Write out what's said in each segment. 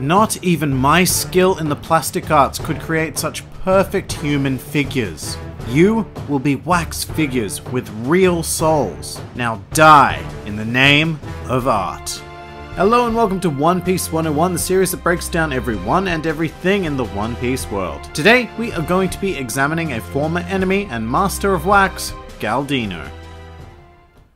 Not even my skill in the plastic arts could create such perfect human figures. You will be wax figures with real souls. Now die in the name of art. Hello and welcome to One Piece 101, the series that breaks down everyone and everything in the One Piece world. Today, we are going to be examining a former enemy and master of wax, Galdino.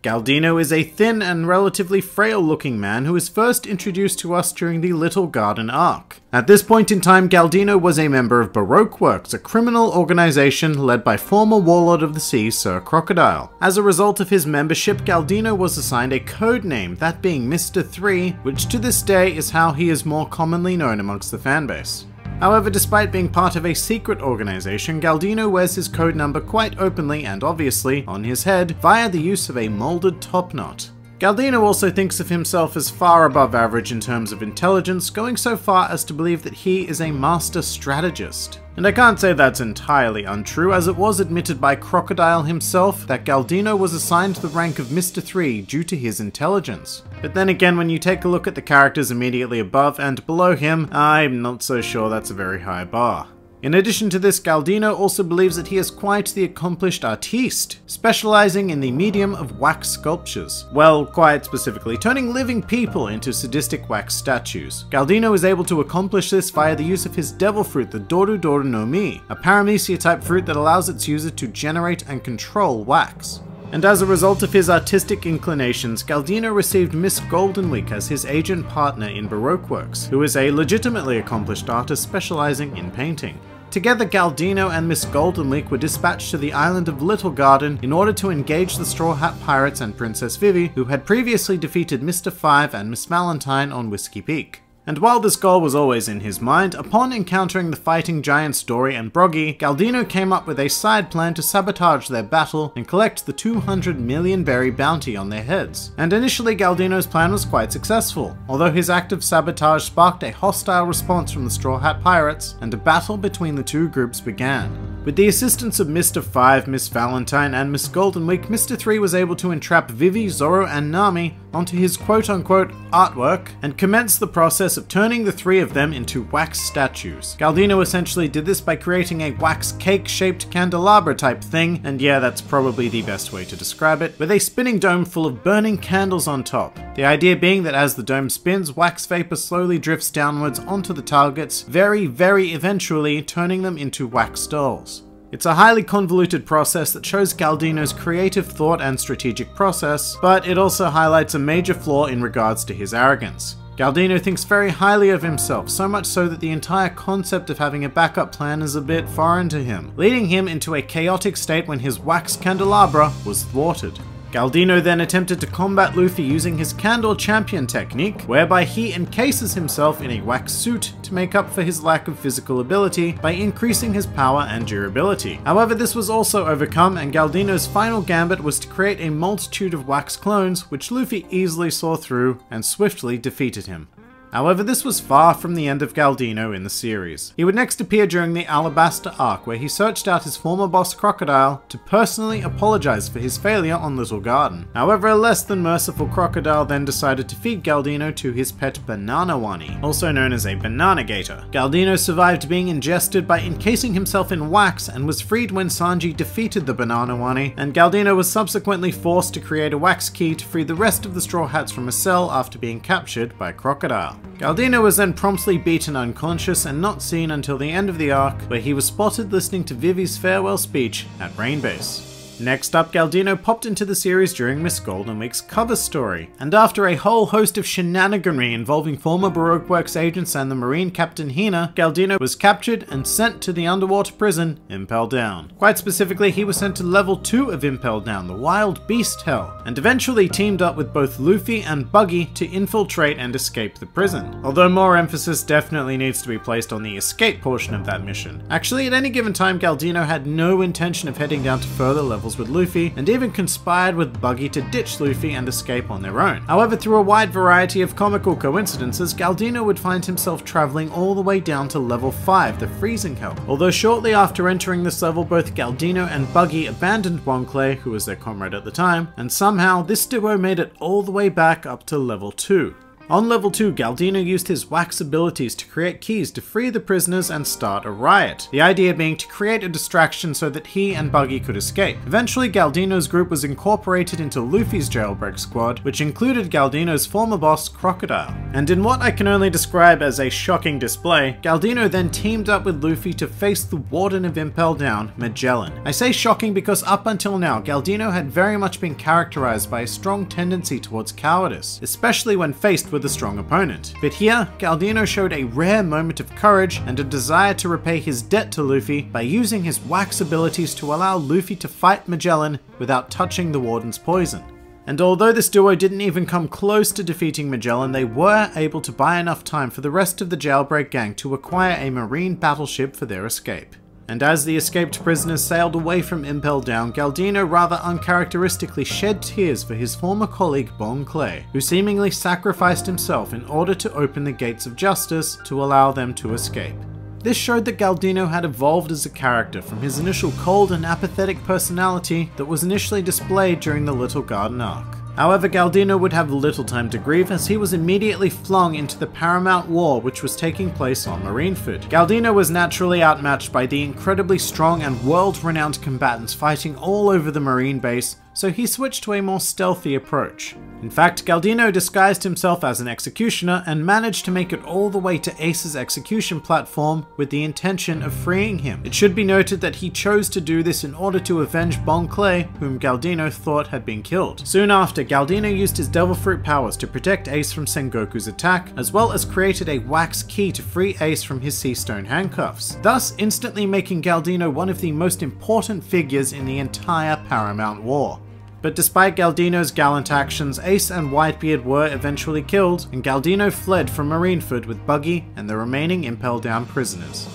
Galdino is a thin and relatively frail looking man who is first introduced to us during the Little Garden arc. At this point in time, Galdino was a member of Baroque Works, a criminal organization led by former Warlord of the Sea Sir Crocodile. As a result of his membership, Galdino was assigned a code name, that being Mr. 3, which to this day is how he is more commonly known amongst the fanbase. However, despite being part of a secret organization, Galdino wears his code number quite openly and obviously on his head via the use of a molded top knot. Galdino also thinks of himself as far above average in terms of intelligence, going so far as to believe that he is a master strategist. And I can't say that's entirely untrue, as it was admitted by Crocodile himself that Galdino was assigned the rank of Mr. 3 due to his intelligence. But then again, when you take a look at the characters immediately above and below him, I'm not so sure that's a very high bar. In addition to this, Galdino also believes that he is quite the accomplished artiste, specializing in the medium of wax sculptures. Well, quite specifically, turning living people into sadistic wax statues. Galdino is able to accomplish this via the use of his devil fruit, the Doru Doru no Mi, a paramecia type fruit that allows its user to generate and control wax. And as a result of his artistic inclinations, Galdino received Miss Goldenweek as his agent partner in Baroque Works, who is a legitimately accomplished artist specializing in painting. Together, Galdino and Miss Goldenweek were dispatched to the island of Little Garden in order to engage the Straw Hat Pirates and Princess Vivi, who had previously defeated Mr. Five and Miss Valentine on Whiskey Peak. And while this goal was always in his mind, upon encountering the fighting giants Dory and Broggy, Galdino came up with a side plan to sabotage their battle and collect the 200 million berry bounty on their heads. And initially Galdino's plan was quite successful, although his act of sabotage sparked a hostile response from the Straw Hat Pirates, and a battle between the two groups began. With the assistance of Mr. 5, Miss Valentine, and Miss Goldenweek, Mr. 3 was able to entrap Vivi, Zoro, and Nami onto his quote unquote artwork and commence the process of turning the three of them into wax statues. Galdino essentially did this by creating a wax cake shaped candelabra type thing, and yeah, that's probably the best way to describe it, with a spinning dome full of burning candles on top. The idea being that as the dome spins, wax vapor slowly drifts downwards onto the targets, very, very eventually turning them into wax dolls. It's a highly convoluted process that shows Galdino's creative thought and strategic process, but it also highlights a major flaw in regards to his arrogance. Galdino thinks very highly of himself, so much so that the entire concept of having a backup plan is a bit foreign to him, leading him into a chaotic state when his wax candelabra was thwarted. Galdino then attempted to combat Luffy using his Candle Champion technique, whereby he encases himself in a wax suit to make up for his lack of physical ability by increasing his power and durability. However, this was also overcome and Galdino's final gambit was to create a multitude of wax clones, which Luffy easily saw through and swiftly defeated him. However, this was far from the end of Galdino in the series. He would next appear during the Alabasta arc, where he searched out his former boss Crocodile to personally apologize for his failure on Little Garden. However, a less than merciful Crocodile then decided to feed Galdino to his pet Banana Wani, also known as a Banana Gator. Galdino survived being ingested by encasing himself in wax and was freed when Sanji defeated the Banana Wani, and Galdino was subsequently forced to create a wax key to free the rest of the Straw Hats from a cell after being captured by Crocodile. Galdino was then promptly beaten unconscious and not seen until the end of the arc, where he was spotted listening to Vivi's farewell speech at Rainbase. Next up, Galdino popped into the series during Miss Golden Week's cover story, and after a whole host of shenaniganry involving former Baroque Works agents and the Marine Captain Hina, Galdino was captured and sent to the underwater prison, Impel Down. Quite specifically, he was sent to level 2 of Impel Down, the Wild Beast Hell, and eventually teamed up with both Luffy and Buggy to infiltrate and escape the prison. Although more emphasis definitely needs to be placed on the escape portion of that mission. Actually, at any given time, Galdino had no intention of heading down to further levels with Luffy, and even conspired with Buggy to ditch Luffy and escape on their own. However, through a wide variety of comical coincidences, Galdino would find himself travelling all the way down to level 5, the Freezing Hell. Although shortly after entering this level, both Galdino and Buggy abandoned Bonclay, who was their comrade at the time, and somehow this duo made it all the way back up to level 2. On level 2, Galdino used his wax abilities to create keys to free the prisoners and start a riot, the idea being to create a distraction so that he and Buggy could escape. Eventually, Galdino's group was incorporated into Luffy's jailbreak squad, which included Galdino's former boss, Crocodile. And in what I can only describe as a shocking display, Galdino then teamed up with Luffy to face the Warden of Impel Down, Magellan. I say shocking because up until now, Galdino had very much been characterized by a strong tendency towards cowardice, especially when faced with a strong opponent. But here, Galdino showed a rare moment of courage and a desire to repay his debt to Luffy by using his wax abilities to allow Luffy to fight Magellan without touching the Warden's poison. And although this duo didn't even come close to defeating Magellan, they were able to buy enough time for the rest of the jailbreak gang to acquire a marine battleship for their escape. And as the escaped prisoners sailed away from Impel Down, Galdino rather uncharacteristically shed tears for his former colleague Bon Clay, who seemingly sacrificed himself in order to open the gates of justice to allow them to escape. This showed that Galdino had evolved as a character from his initial cold and apathetic personality that was initially displayed during the Little Garden arc. However, Galdino would have little time to grieve as he was immediately flung into the Paramount War which was taking place on Marineford. Galdino was naturally outmatched by the incredibly strong and world-renowned combatants fighting all over the Marine base, so he switched to a more stealthy approach. In fact, Galdino disguised himself as an executioner and managed to make it all the way to Ace's execution platform with the intention of freeing him. It should be noted that he chose to do this in order to avenge Bon Clay, whom Galdino thought had been killed. Soon after, Galdino used his Devil Fruit powers to protect Ace from Sengoku's attack, as well as created a wax key to free Ace from his Sea Stone handcuffs, thus instantly making Galdino one of the most important figures in the entire Paramount War. But despite Galdino's gallant actions, Ace and Whitebeard were eventually killed, and Galdino fled from Marineford with Buggy and the remaining Impel Down prisoners.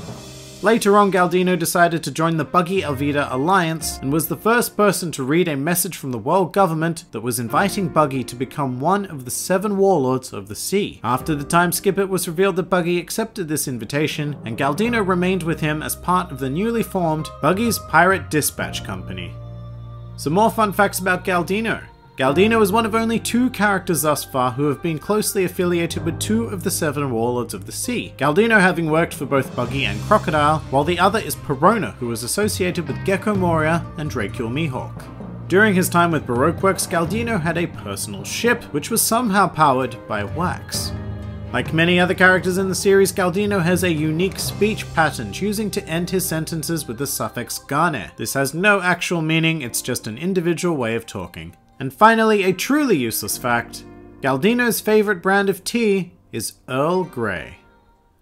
Later on, Galdino decided to join the Buggy Alvida Alliance and was the first person to read a message from the world government that was inviting Buggy to become one of the seven warlords of the sea. After the time skip, it was revealed that Buggy accepted this invitation, and Galdino remained with him as part of the newly formed Buggy's Pirate Dispatch Company. Some more fun facts about Galdino. Galdino is one of only two characters thus far who have been closely affiliated with two of the seven warlords of the sea, Galdino having worked for both Buggy and Crocodile, while the other is Perona who was associated with Gecko Moria and Dracule Mihawk. During his time with Baroque Works, Galdino had a personal ship, which was somehow powered by wax. Like many other characters in the series, Galdino has a unique speech pattern, choosing to end his sentences with the suffix gane. This has no actual meaning, it's just an individual way of talking. And finally, a truly useless fact, Galdino's favourite brand of tea is Earl Grey.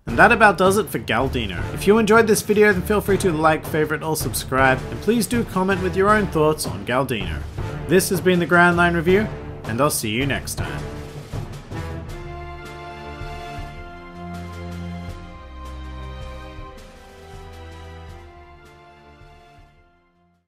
And that about does it for Galdino. If you enjoyed this video then feel free to like, favourite or subscribe, and please do comment with your own thoughts on Galdino. This has been the Grand Line Review, and I'll see you next time.